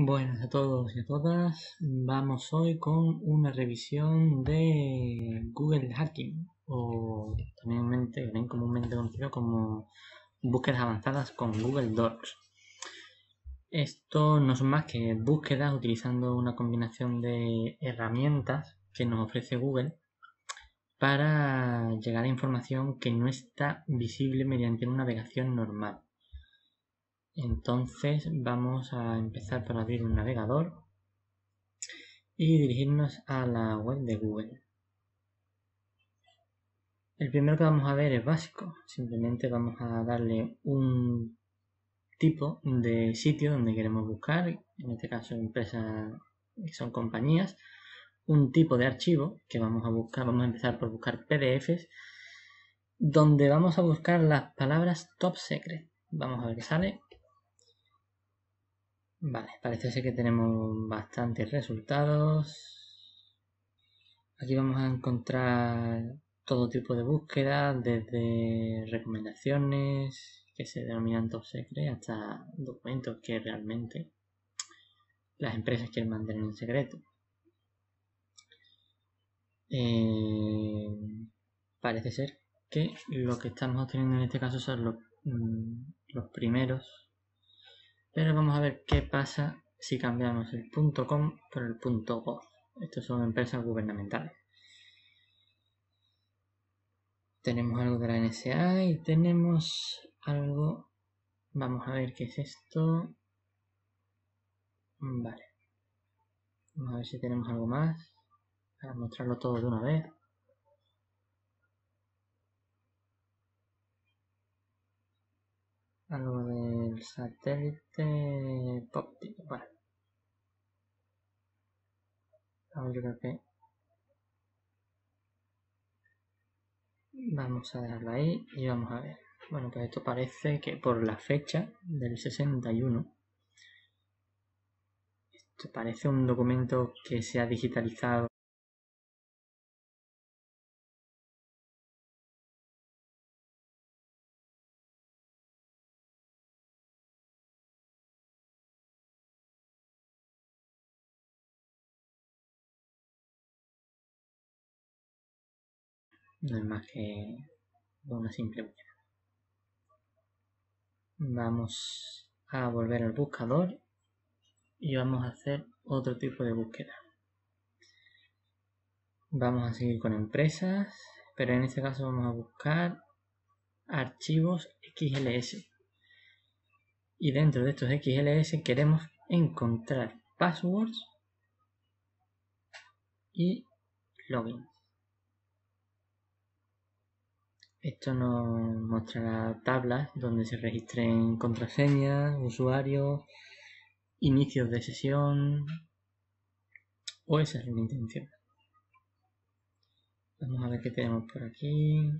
Buenas a todos y a todas. Vamos hoy con una revisión de Google Hacking o también, también comúnmente conocido como búsquedas avanzadas con Google Docs. Esto no son más que búsquedas utilizando una combinación de herramientas que nos ofrece Google para llegar a información que no está visible mediante una navegación normal. Entonces vamos a empezar por abrir un navegador y dirigirnos a la web de Google. El primero que vamos a ver es básico, simplemente vamos a darle un tipo de sitio donde queremos buscar, en este caso empresas son compañías, un tipo de archivo que vamos a buscar, vamos a empezar por buscar PDFs, donde vamos a buscar las palabras top secret. Vamos a ver qué sale. Vale, parece ser que tenemos bastantes resultados. Aquí vamos a encontrar todo tipo de búsqueda, desde recomendaciones que se denominan top secret hasta documentos que realmente las empresas quieren mantener en secreto. Eh, parece ser que lo que estamos obteniendo en este caso son los, mm, los primeros pero vamos a ver qué pasa si cambiamos el .com por el .gov. Estos son empresas gubernamentales. Tenemos algo de la NSA y tenemos algo... Vamos a ver qué es esto. Vale. Vamos a ver si tenemos algo más. Para mostrarlo todo de una vez. Algo del satélite Popti. Bueno. yo creo que vamos a dejarlo ahí y vamos a ver. Bueno, pues esto parece que por la fecha del 61 esto parece un documento que se ha digitalizado no es más que una simple búsqueda. Vamos a volver al buscador y vamos a hacer otro tipo de búsqueda. Vamos a seguir con empresas, pero en este caso vamos a buscar archivos XLS. Y dentro de estos XLS queremos encontrar passwords y logins. Esto nos mostrará tablas donde se registren contraseñas, usuarios, inicios de sesión o esa es la intención. Vamos a ver qué tenemos por aquí.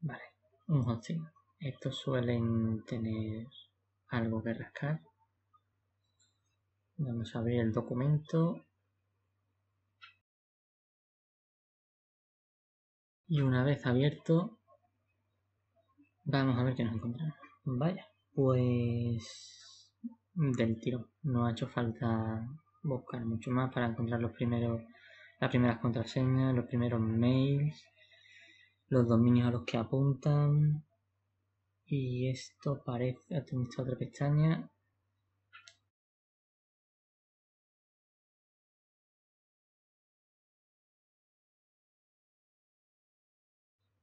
Vale, un hosting. Estos suelen tener algo que rascar. Vamos a abrir el documento Y una vez abierto, vamos a ver qué nos encontramos. Vaya, pues del tiro. No ha hecho falta buscar mucho más para encontrar los primeros, las primeras contraseñas, los primeros mails, los dominios a los que apuntan. Y esto parece, esta otra pestaña,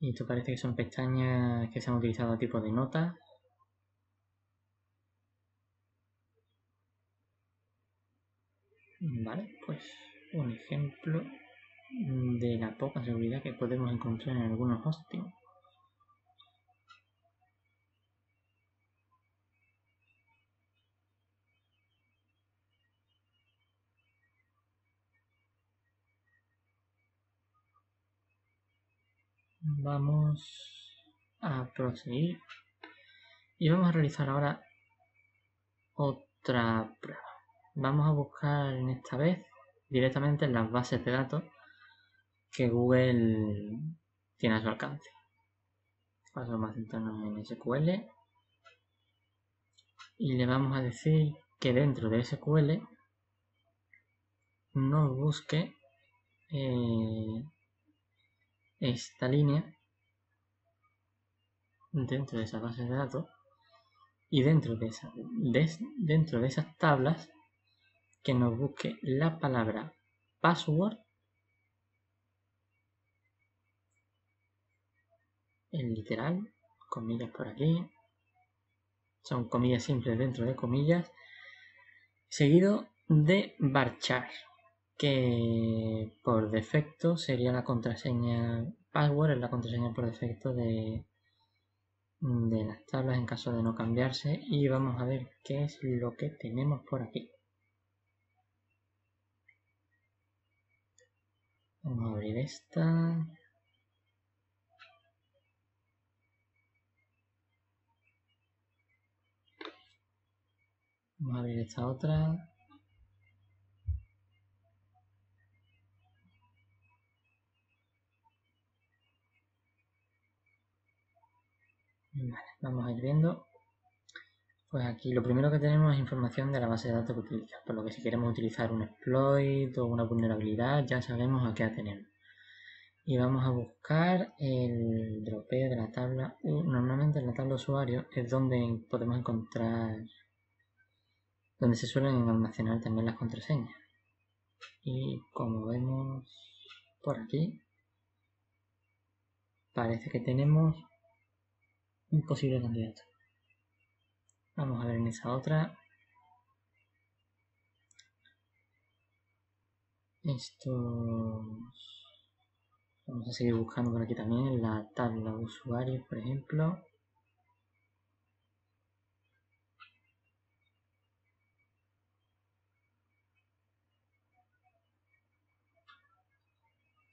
Y esto parece que son pestañas que se han utilizado a tipo de notas. Vale, pues un ejemplo de la poca seguridad que podemos encontrar en algunos hosting. Vamos a proseguir y vamos a realizar ahora otra prueba. Vamos a buscar en esta vez directamente en las bases de datos que Google tiene a su alcance. Paso más centrarnos en SQL. y le vamos a decir que dentro de SQL nos busque eh, esta línea dentro de esa base de datos y dentro de, dentro de esas tablas que nos busque la palabra password en literal, comillas por aquí, son comillas simples dentro de comillas, seguido de varchar, que por defecto sería la contraseña password, es la contraseña por defecto de, de las tablas en caso de no cambiarse y vamos a ver qué es lo que tenemos por aquí. Vamos a abrir esta. Vamos a abrir esta otra. Vamos a ir viendo. Pues aquí lo primero que tenemos es información de la base de datos que utiliza, por lo que si queremos utilizar un exploit o una vulnerabilidad ya sabemos a qué atenernos. Y vamos a buscar el dropeo de la tabla. Normalmente en la tabla usuario es donde podemos encontrar, donde se suelen almacenar también las contraseñas. Y como vemos por aquí, parece que tenemos un posible candidato. Vamos a ver en esa otra. Esto vamos a seguir buscando por aquí también la tabla de usuarios, por ejemplo.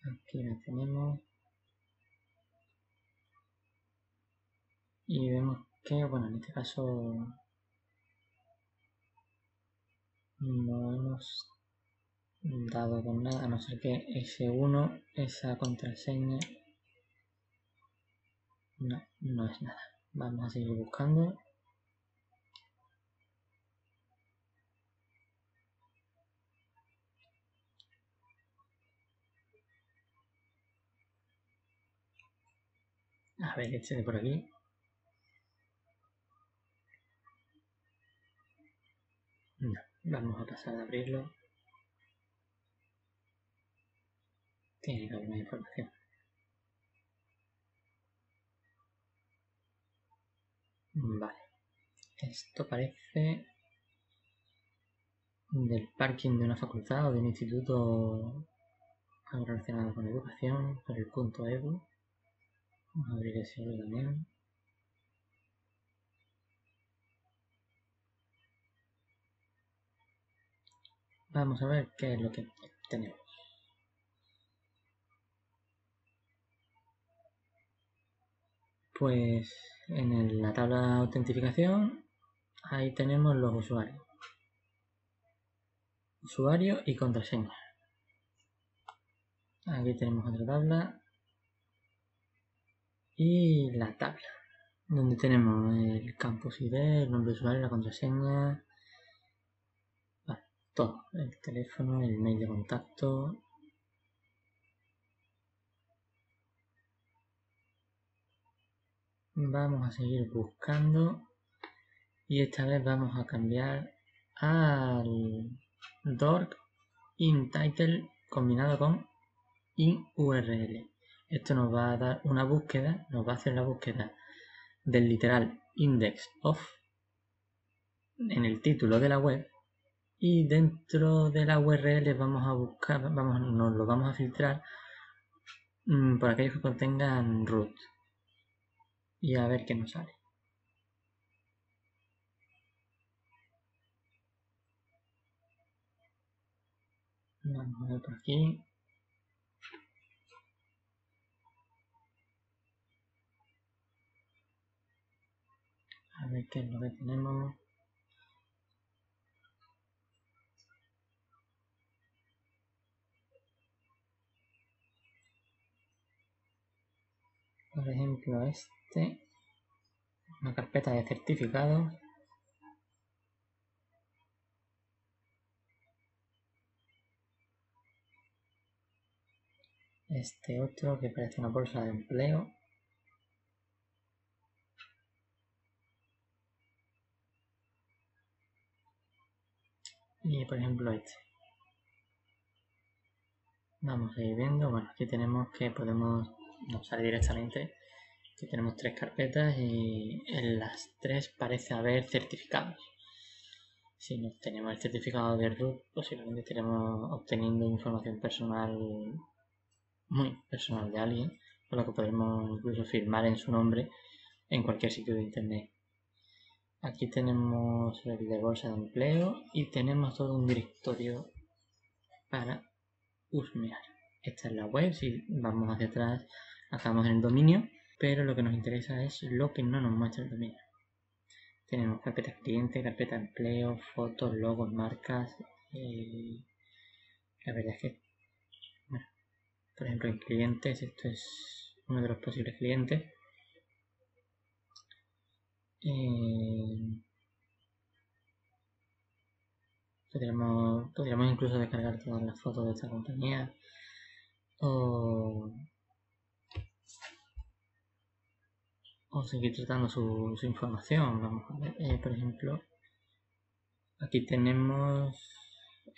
Aquí la tenemos. Y vemos que, bueno, en este caso no hemos dado con nada, a no ser que ese 1, esa contraseña, no, no es nada. Vamos a seguir buscando. A ver, este de por aquí. No, vamos a pasar a abrirlo. Tiene que haber más información. Vale. Esto parece del parking de una facultad o de un instituto relacionado con educación, por el punto edu. Vamos a abrir ese también. Vamos a ver qué es lo que tenemos. Pues en la tabla de autentificación, ahí tenemos los usuarios. Usuario y contraseña. Aquí tenemos otra tabla. Y la tabla, donde tenemos el campus ID, el nombre de usuario, la contraseña, todo, el teléfono, el mail de contacto. Vamos a seguir buscando y esta vez vamos a cambiar al dork in title combinado con in URL. Esto nos va a dar una búsqueda, nos va a hacer la búsqueda del literal index of en el título de la web y dentro de la URL vamos a buscar, vamos, nos lo vamos a filtrar mm, por aquellos que contengan root y a ver qué nos sale. Vamos a ver por aquí. A ver qué es lo que tenemos. ejemplo este, una carpeta de certificados. Este otro que parece una bolsa de empleo. Y por ejemplo este. Vamos a ir viendo, bueno, aquí tenemos que podemos no, salir directamente Aquí tenemos tres carpetas y en las tres parece haber certificados. Si no tenemos el certificado de root, posiblemente estaremos obteniendo información personal muy personal de alguien, por lo que podemos incluso firmar en su nombre en cualquier sitio de internet. Aquí tenemos el de bolsa de empleo y tenemos todo un directorio para husmear. Esta es la web, si vamos hacia atrás, acabamos en el dominio, pero lo que nos interesa es lo que no nos muestra el dominio. Tenemos carpetas cliente, carpeta empleo, fotos, logos, marcas. Eh, la verdad es que por ejemplo, en clientes, esto es uno de los posibles clientes. Eh, podríamos, podríamos incluso descargar todas las fotos de esta compañía o, o seguir tratando su, información. Vamos a ver, por ejemplo, aquí tenemos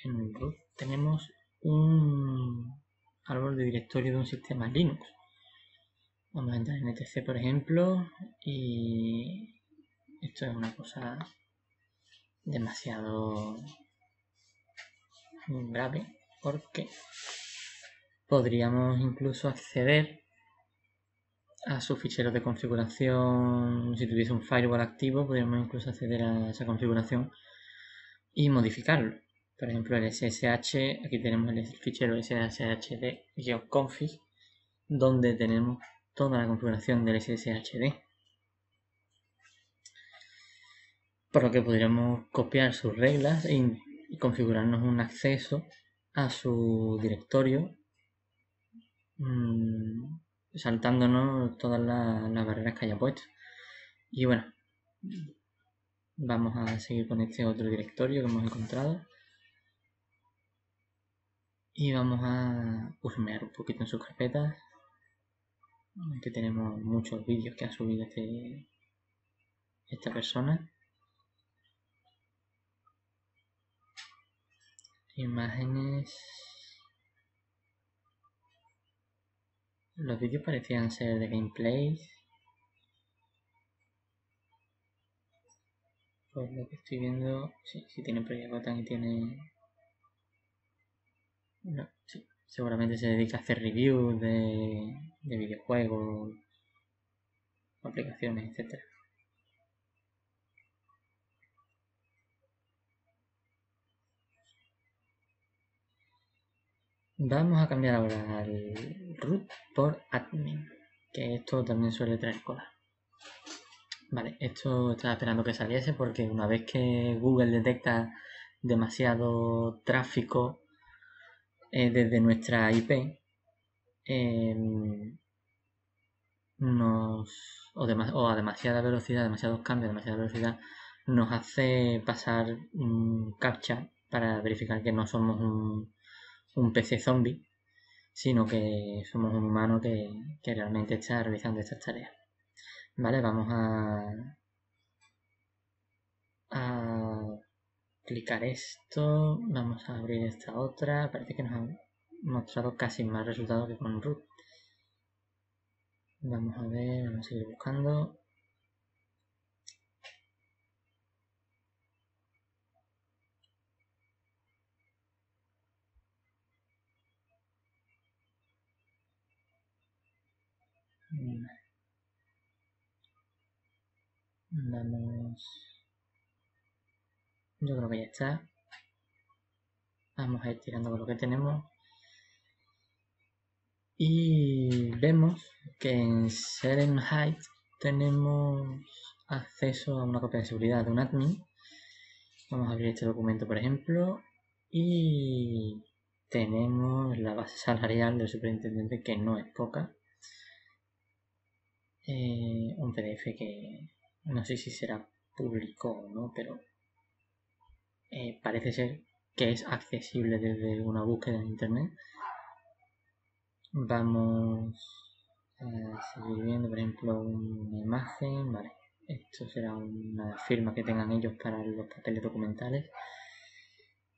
en root tenemos un árbol de directorio de un sistema Linux. Vamos a entrar en etc por ejemplo y esto es una cosa demasiado grave porque podríamos incluso acceder a su fichero de configuración si tuviese un firewall activo podríamos incluso acceder a esa configuración y modificarlo por ejemplo el SSH, aquí tenemos el fichero sshd-config donde tenemos toda la configuración del SSHD. Por lo que podríamos copiar sus reglas y, configurarnos un acceso a su directorio mm, saltándonos todas las barreras que haya puesto. Y bueno, vamos a seguir con este otro directorio que hemos encontrado y vamos a husmear un poquito en sus carpetas. Aquí tenemos muchos vídeos que ha subido este, esta persona. Imágenes. Los vídeos parecían ser de gameplay. Por lo que estoy viendo, sí, sí tiene Project y tiene no, sí. Seguramente se dedica a hacer reviews de, de videojuegos, aplicaciones, etc. Vamos a cambiar ahora al root por admin, que esto también suele traer cola. Vale, esto estaba esperando que saliese porque una vez que Google detecta demasiado tráfico eh, desde nuestra IP em, nos, o, a demasiada velocidad, demasiados cambios, demasiada velocidad, nos hace pasar un captcha para verificar que no somos un, PC zombie, sino que somos un humano que, que realmente está realizando estas tareas. Vale, vamos a, a clicar esto, vamos a abrir esta otra, parece que nos ha mostrado casi más resultados que con root. Vamos a ver, vamos a seguir buscando. Vamos yo creo que ya está. Vamos a ir tirando con lo que tenemos. Y vemos que en Serenheit tenemos acceso a una copia de seguridad de un admin. Vamos a abrir este documento, por ejemplo. Y tenemos la base salarial del superintendente, que no es poca. Eh, un PDF que no sé si será público o no, pero eh, parece ser que es accesible desde una búsqueda en internet. Vamos a seguir viendo, por ejemplo, una imagen, vale. Esto será una firma que tengan ellos para los papeles documentales.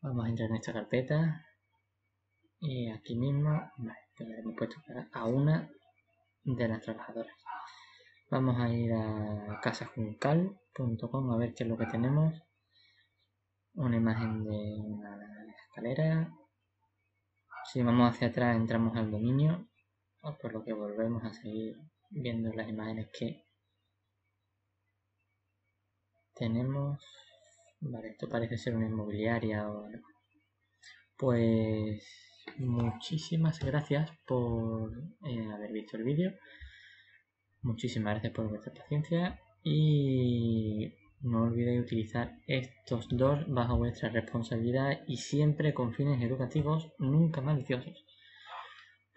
Vamos a entrar en esta carpeta. Y aquí mismo, vale, hemos puesto a una de las trabajadoras. Vamos a ir a casajuncal.com a ver qué es lo que tenemos. Una imagen de una escalera. Si vamos hacia atrás entramos al dominio, por lo que volvemos a seguir viendo las imágenes que tenemos. Vale, esto parece ser una inmobiliaria o algo. Pues muchísimas gracias por eh, haber visto el vídeo. Muchísimas gracias por vuestra paciencia y no olvidéis utilizar estos dos bajo vuestra responsabilidad y siempre con fines educativos, nunca maliciosos.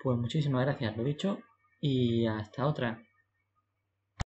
Pues muchísimas gracias, lo dicho, y hasta otra.